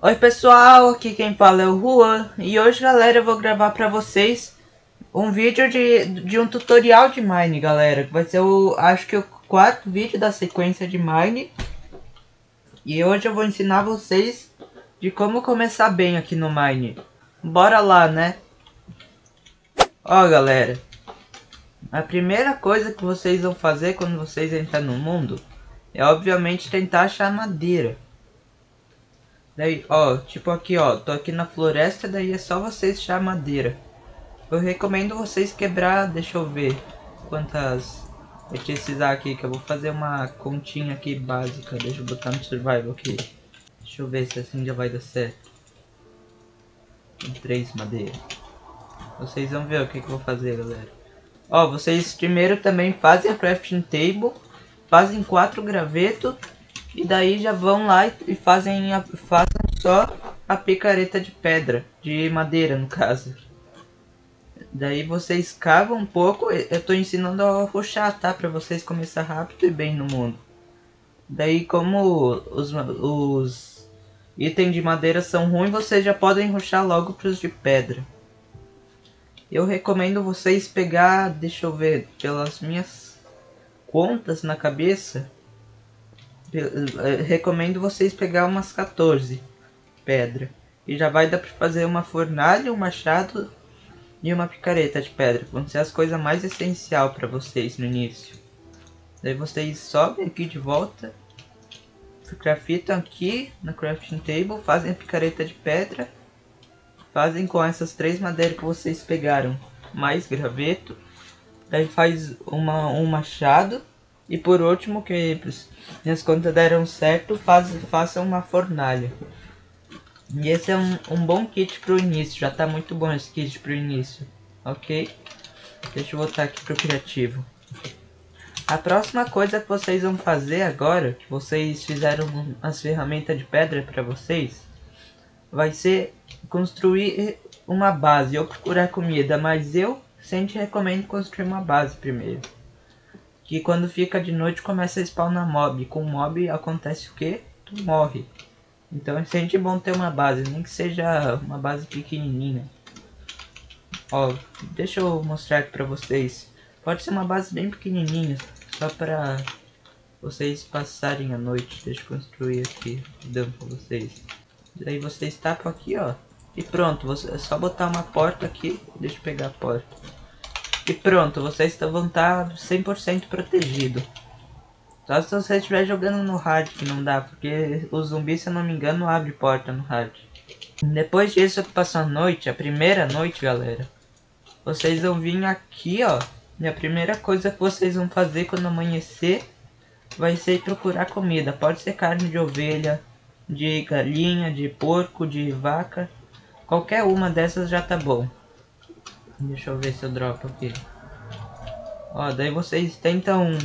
Oi pessoal, aqui quem fala é o Juan e hoje galera eu vou gravar pra vocês um vídeo de, de um tutorial de Mine galera Vai ser o, acho que o quarto vídeo da sequência de Mine E hoje eu vou ensinar vocês de como começar bem aqui no Mine. Bora lá né? Ó galera A primeira coisa que vocês vão fazer quando vocês entrar no mundo É obviamente tentar achar madeira Daí, ó, tipo aqui, ó, tô aqui na floresta, daí é só vocês achar madeira. Eu recomendo vocês quebrar, deixa eu ver quantas eu precisar aqui, que eu vou fazer uma continha aqui básica. Deixa eu botar no survival aqui. Deixa eu ver se assim já vai dar certo. Três madeira. Vocês vão ver o que, que eu vou fazer, galera. Ó, vocês primeiro também fazem a crafting table, fazem quatro gravetos e daí já vão lá e fazem, a, fazem só a picareta de pedra, de madeira no caso. Daí vocês cavam um pouco, eu tô ensinando a ruxar, tá? Pra vocês começar rápido e bem no mundo. Daí como os, os itens de madeira são ruins, vocês já podem ruxar logo pros de pedra. Eu recomendo vocês pegar, deixa eu ver, pelas minhas contas na cabeça, recomendo vocês pegar umas 14 pedra. E já vai dar para fazer uma fornalha, um machado e uma picareta de pedra. Vão ser as coisas mais essencial para vocês no início. Daí vocês sobem aqui de volta. Craftam aqui na crafting table, fazem a picareta de pedra. Fazem com essas três madeiras que vocês pegaram, mais graveto. Daí faz uma, um machado e por último, que minhas contas deram certo, faz, faça uma fornalha. E esse é um, um bom kit pro início, já tá muito bom esse kit pro início, ok? Deixa eu voltar aqui pro criativo. A próxima coisa que vocês vão fazer agora, que vocês fizeram as ferramentas de pedra para vocês, vai ser construir uma base ou procurar comida, mas eu sempre recomendo construir uma base primeiro que quando fica de noite começa a spawnar mob. Com mob acontece o que? Tu morre. Então é sempre bom ter uma base, nem que seja uma base pequenininha. Ó, deixa eu mostrar aqui pra vocês. Pode ser uma base bem pequenininha, só pra vocês passarem a noite. Deixa eu construir aqui, dando pra vocês. Daí vocês tapam aqui, ó. E pronto, é só botar uma porta aqui. Deixa eu pegar a porta. E pronto, vocês vão estar 100% protegido. Só se você estiver jogando no hard que não dá, porque o zumbi, se eu não me engano, abre porta no hard. Depois disso que passou a noite, a primeira noite, galera, vocês vão vir aqui, ó. E a primeira coisa que vocês vão fazer quando amanhecer vai ser procurar comida. Pode ser carne de ovelha, de galinha, de porco, de vaca. Qualquer uma dessas já tá bom. Deixa eu ver se eu dropo aqui. Ó, daí vocês tentam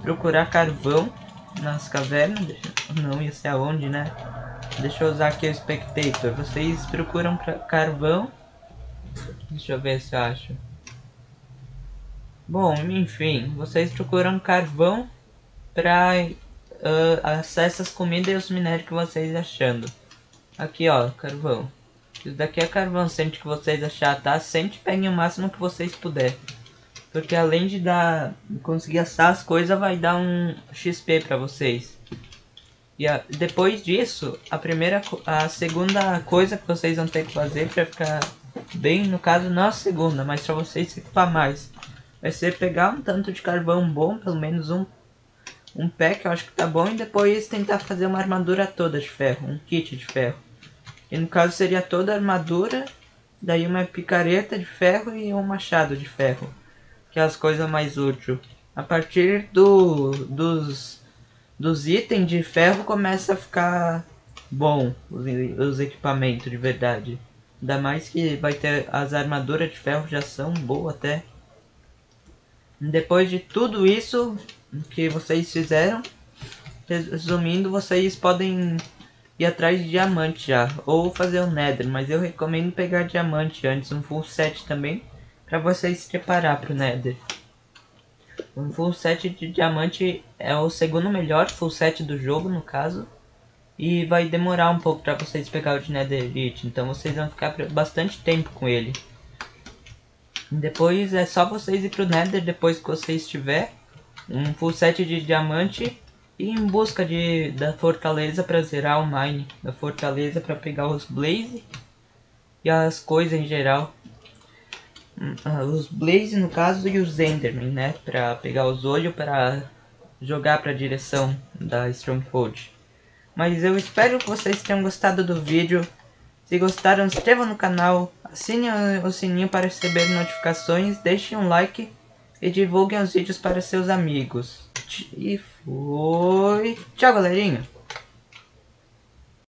procurar carvão nas cavernas. Deixa... Não ia ser aonde, né? Deixa eu usar aqui o Spectator. Vocês procuram carvão. Deixa eu ver se eu acho. Bom, enfim, vocês procuram carvão para uh, acessar as comidas e os minérios que vocês achando. Aqui, ó, carvão. Isso daqui é carvão, sempre que vocês achar, tá? Sempre peguem o máximo que vocês puderem. Porque além de dar, conseguir assar as coisas, vai dar um XP pra vocês. E a, depois disso, a primeira, a segunda coisa que vocês vão ter que fazer pra ficar bem, no caso não a segunda, mas pra vocês se equipar mais. Vai ser pegar um tanto de carvão bom, pelo menos um, um pack, eu acho que tá bom, e depois tentar fazer uma armadura toda de ferro, um kit de ferro. E no caso seria toda a armadura, daí uma picareta de ferro e um machado de ferro. Que é as coisas mais úteis. A partir do, dos, dos itens de ferro começa a ficar bom os, os equipamentos de verdade. Ainda mais que vai ter as armaduras de ferro já são boas até. Depois de tudo isso que vocês fizeram, resumindo, vocês podem ir atrás de diamante já, ou fazer um nether, mas eu recomendo pegar diamante antes, um full set também, para vocês se preparar para o nether. Um full set de diamante é o segundo melhor full set do jogo, no caso, E vai demorar um pouco para vocês pegar o de Netherite, então vocês vão ficar bastante tempo com ele. Depois é só vocês ir pro Nether depois que vocês tiver um full set de diamante e em busca de, da fortaleza para zerar o mine, da fortaleza para pegar os blaze e as coisas em geral. Hum, ah, os blaze no caso e os enderman, né, para pegar os olhos para jogar para a direção da stronghold. Mas eu espero que vocês tenham gostado do vídeo. Se gostaram, inscrevam no canal, assinem o sininho para receber notificações, deixem um like e divulguem os vídeos para seus amigos. E foi. Tchau, galerinha.